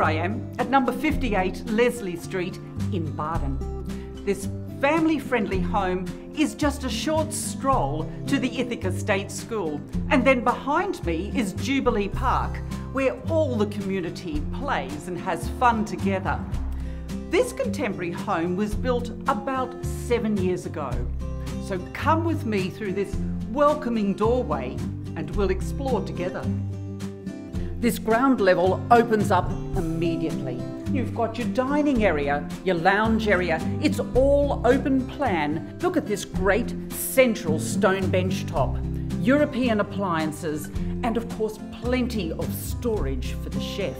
here I am at number 58 Leslie Street in Bardon. This family friendly home is just a short stroll to the Ithaca State School. And then behind me is Jubilee Park, where all the community plays and has fun together. This contemporary home was built about seven years ago. So come with me through this welcoming doorway and we'll explore together. This ground level opens up immediately. You've got your dining area, your lounge area. It's all open plan. Look at this great central stone bench top, European appliances, and of course, plenty of storage for the chef.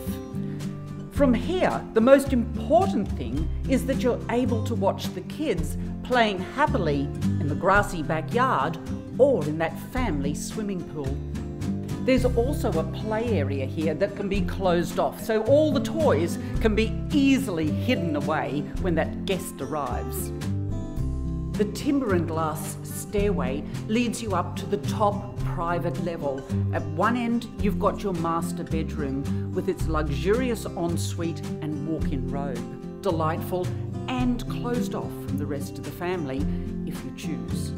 From here, the most important thing is that you're able to watch the kids playing happily in the grassy backyard or in that family swimming pool. There's also a play area here that can be closed off, so all the toys can be easily hidden away when that guest arrives. The timber and glass stairway leads you up to the top private level. At one end, you've got your master bedroom with its luxurious ensuite and walk in robe. Delightful and closed off from the rest of the family if you choose.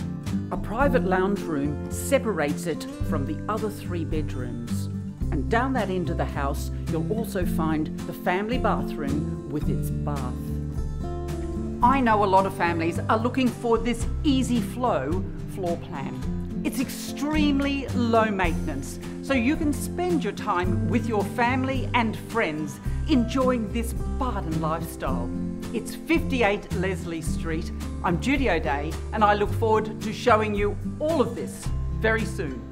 A private lounge room separates it from the other three bedrooms. And down that end of the house, you'll also find the family bathroom with its bath. I know a lot of families are looking for this easy flow floor plan. It's extremely low maintenance, so you can spend your time with your family and friends enjoying this Bardon lifestyle. It's 58 Leslie Street. I'm Judi O'Dea and I look forward to showing you all of this very soon.